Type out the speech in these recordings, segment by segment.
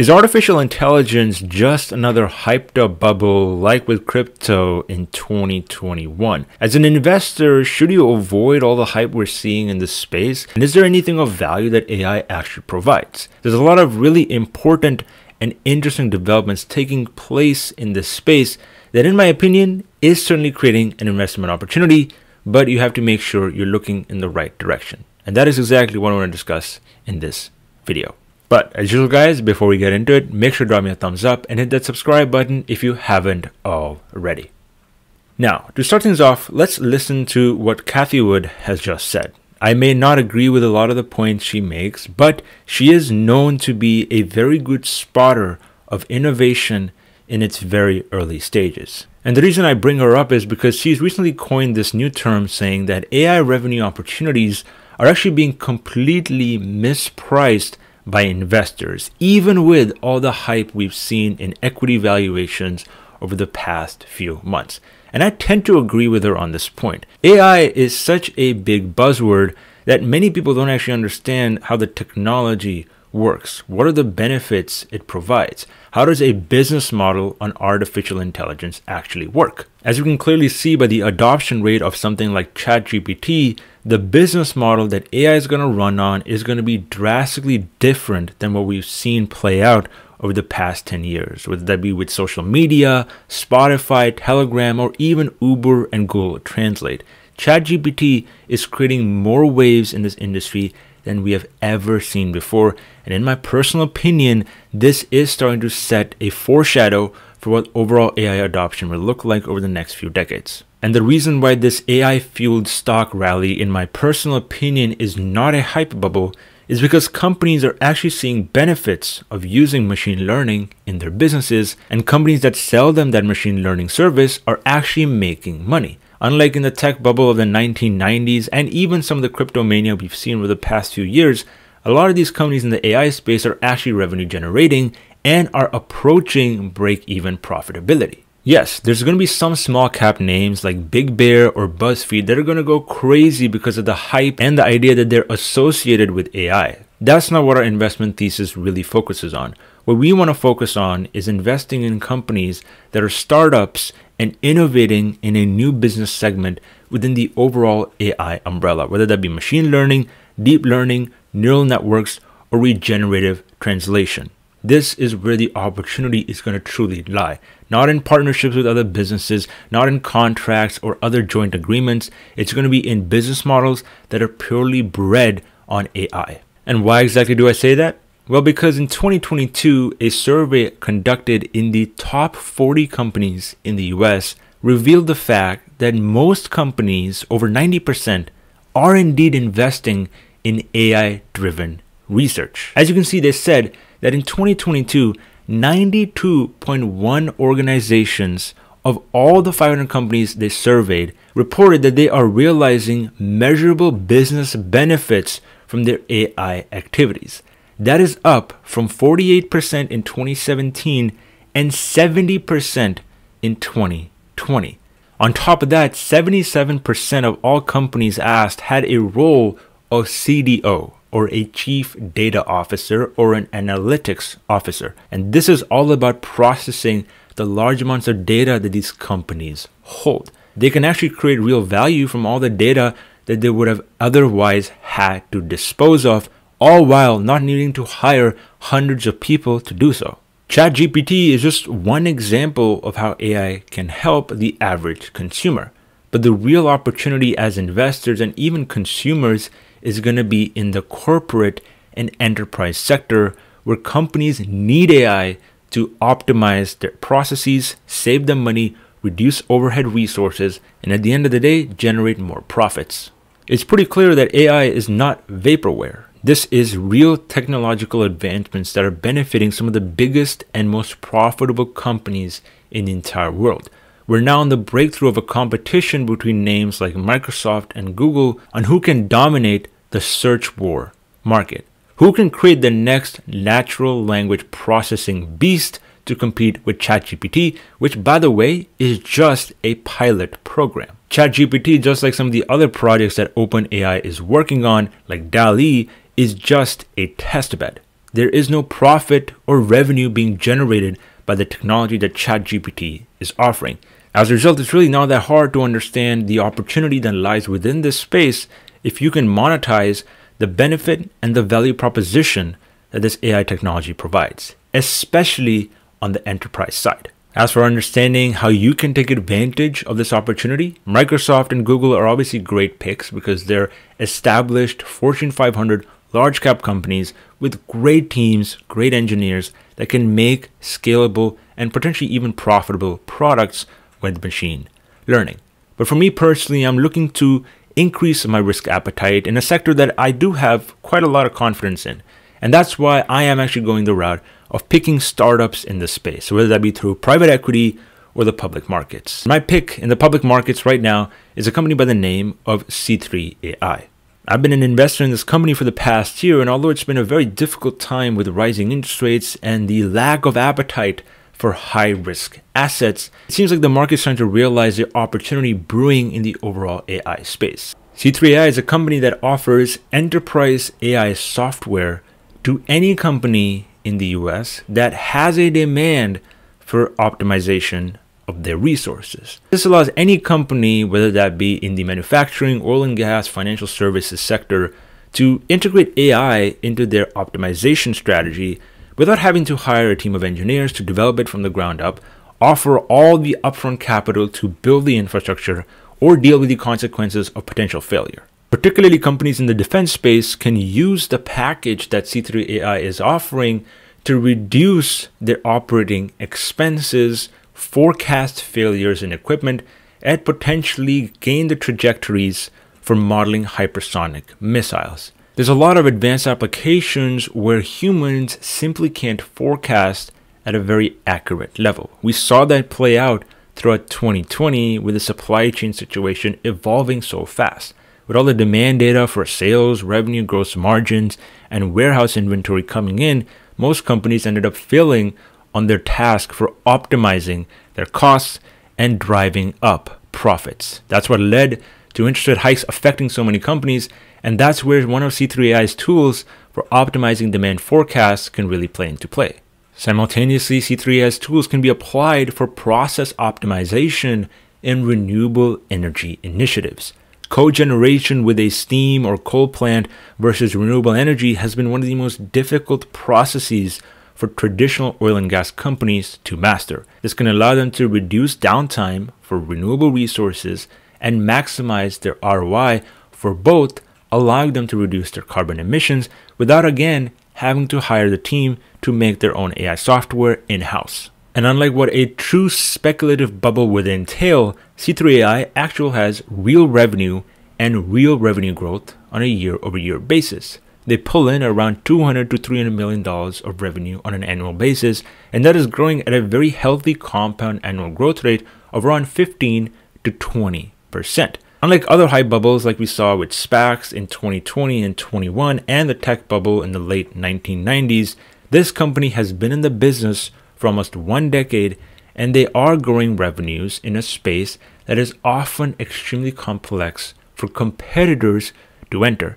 Is artificial intelligence just another hyped up bubble like with crypto in 2021? As an investor, should you avoid all the hype we're seeing in this space? And is there anything of value that AI actually provides? There's a lot of really important and interesting developments taking place in this space that, in my opinion, is certainly creating an investment opportunity, but you have to make sure you're looking in the right direction. And that is exactly what I want to discuss in this video. But as usual guys, before we get into it, make sure to drop me a thumbs up and hit that subscribe button if you haven't already. Now, to start things off, let's listen to what Cathie Wood has just said. I may not agree with a lot of the points she makes, but she is known to be a very good spotter of innovation in its very early stages. And the reason I bring her up is because she's recently coined this new term saying that AI revenue opportunities are actually being completely mispriced by investors, even with all the hype we've seen in equity valuations over the past few months. And I tend to agree with her on this point. AI is such a big buzzword that many people don't actually understand how the technology works. What are the benefits it provides? How does a business model on artificial intelligence actually work? As you can clearly see by the adoption rate of something like ChatGPT, the business model that AI is going to run on is going to be drastically different than what we've seen play out over the past 10 years, whether that be with social media, Spotify, Telegram, or even Uber and Google Translate. ChatGPT is creating more waves in this industry than we have ever seen before. And in my personal opinion, this is starting to set a foreshadow for what overall AI adoption will look like over the next few decades. And the reason why this AI fueled stock rally, in my personal opinion, is not a hype bubble is because companies are actually seeing benefits of using machine learning in their businesses, and companies that sell them that machine learning service are actually making money. Unlike in the tech bubble of the 1990s and even some of the crypto mania we've seen over the past few years, a lot of these companies in the AI space are actually revenue generating and are approaching break even profitability. Yes, there's going to be some small cap names like Big Bear or BuzzFeed that are going to go crazy because of the hype and the idea that they're associated with AI. That's not what our investment thesis really focuses on. What we want to focus on is investing in companies that are startups and innovating in a new business segment within the overall AI umbrella, whether that be machine learning, deep learning, neural networks, or regenerative translation. This is where the opportunity is going to truly lie. Not in partnerships with other businesses, not in contracts or other joint agreements. It's going to be in business models that are purely bred on AI. And why exactly do I say that? Well, because in 2022, a survey conducted in the top 40 companies in the US revealed the fact that most companies, over 90%, are indeed investing in AI driven research. As you can see, they said that in 2022, 92.1 organizations of all the 500 companies they surveyed reported that they are realizing measurable business benefits from their AI activities. That is up from 48% in 2017 and 70% in 2020. On top of that, 77% of all companies asked had a role of CDO or a chief data officer or an analytics officer. And this is all about processing the large amounts of data that these companies hold. They can actually create real value from all the data that they would have otherwise had to dispose of all while not needing to hire hundreds of people to do so. ChatGPT is just one example of how AI can help the average consumer. But the real opportunity as investors and even consumers is going to be in the corporate and enterprise sector where companies need AI to optimize their processes, save them money, reduce overhead resources, and at the end of the day, generate more profits. It's pretty clear that AI is not vaporware. This is real technological advancements that are benefiting some of the biggest and most profitable companies in the entire world. We're now in the breakthrough of a competition between names like Microsoft and Google on who can dominate the search war market. Who can create the next natural language processing beast to compete with ChatGPT, which, by the way, is just a pilot program. ChatGPT, just like some of the other projects that OpenAI is working on, like DALL-E, is just a testbed. there is no profit or revenue being generated by the technology that ChatGPT is offering. As a result, it's really not that hard to understand the opportunity that lies within this space if you can monetize the benefit and the value proposition that this AI technology provides, especially on the enterprise side. As for understanding how you can take advantage of this opportunity, Microsoft and Google are obviously great picks because they're established Fortune 500 large cap companies with great teams, great engineers that can make scalable and potentially even profitable products with machine learning. But for me personally, I'm looking to increase my risk appetite in a sector that I do have quite a lot of confidence in. And that's why I am actually going the route of picking startups in this space, whether that be through private equity or the public markets. My pick in the public markets right now is a company by the name of C3 AI. I've been an investor in this company for the past year, and although it's been a very difficult time with rising interest rates and the lack of appetite for high risk assets, it seems like the market's starting to realize the opportunity brewing in the overall AI space. C3AI is a company that offers enterprise AI software to any company in the US that has a demand for optimization of their resources. This allows any company, whether that be in the manufacturing, oil and gas, financial services sector, to integrate AI into their optimization strategy without having to hire a team of engineers to develop it from the ground up, offer all the upfront capital to build the infrastructure, or deal with the consequences of potential failure. Particularly companies in the defense space can use the package that C3AI is offering to reduce their operating expenses forecast failures in equipment, and potentially gain the trajectories for modeling hypersonic missiles. There's a lot of advanced applications where humans simply can't forecast at a very accurate level. We saw that play out throughout 2020 with the supply chain situation evolving so fast. With all the demand data for sales, revenue, gross margins, and warehouse inventory coming in, most companies ended up failing on their task for optimizing their costs and driving up profits. That's what led to interest rate hikes affecting so many companies, and that's where one of C3AI's tools for optimizing demand forecasts can really play into play. Simultaneously, C3AI's tools can be applied for process optimization in renewable energy initiatives. Cogeneration with a steam or coal plant versus renewable energy has been one of the most difficult processes for traditional oil and gas companies to master. This can allow them to reduce downtime for renewable resources and maximize their ROI for both, allowing them to reduce their carbon emissions without again having to hire the team to make their own AI software in house. And unlike what a true speculative bubble would entail, C3AI actually has real revenue and real revenue growth on a year over year basis they pull in around 200 to 300 million dollars of revenue on an annual basis, and that is growing at a very healthy compound annual growth rate of around 15 to 20 percent. Unlike other hype bubbles like we saw with SPACs in 2020 and 21 and the tech bubble in the late 1990s, this company has been in the business for almost one decade and they are growing revenues in a space that is often extremely complex for competitors to enter.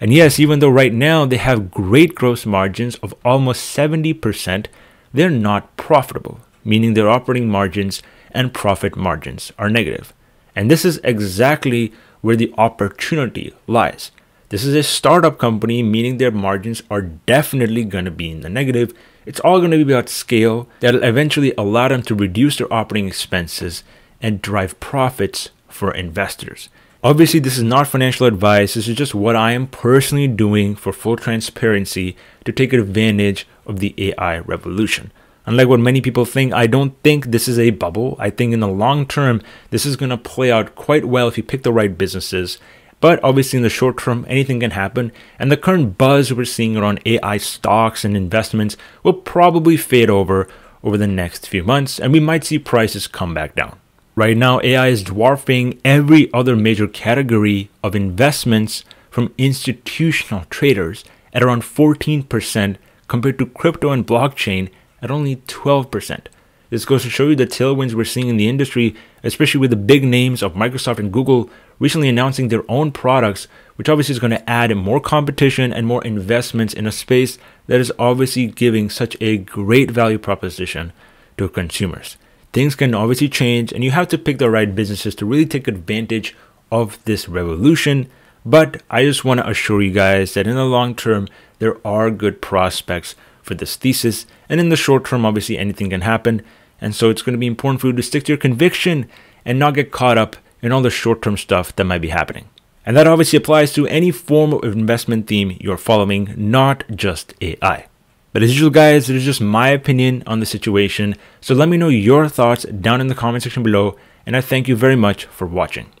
And yes, even though right now they have great gross margins of almost 70%, they're not profitable, meaning their operating margins and profit margins are negative. And this is exactly where the opportunity lies. This is a startup company, meaning their margins are definitely going to be in the negative. It's all going to be about scale that'll eventually allow them to reduce their operating expenses and drive profits for investors. Obviously, this is not financial advice. This is just what I am personally doing for full transparency to take advantage of the AI revolution. Unlike what many people think, I don't think this is a bubble. I think in the long term, this is going to play out quite well if you pick the right businesses. But obviously, in the short term, anything can happen. And the current buzz we're seeing around AI stocks and investments will probably fade over over the next few months, and we might see prices come back down. Right now, AI is dwarfing every other major category of investments from institutional traders at around 14% compared to crypto and blockchain at only 12%. This goes to show you the tailwinds we're seeing in the industry, especially with the big names of Microsoft and Google recently announcing their own products, which obviously is going to add more competition and more investments in a space that is obviously giving such a great value proposition to consumers. Things can obviously change, and you have to pick the right businesses to really take advantage of this revolution. But I just want to assure you guys that in the long term, there are good prospects for this thesis. And in the short term, obviously, anything can happen. And so it's going to be important for you to stick to your conviction and not get caught up in all the short term stuff that might be happening. And that obviously applies to any form of investment theme you're following, not just AI. But as usual, guys, it is just my opinion on the situation. So let me know your thoughts down in the comment section below. And I thank you very much for watching.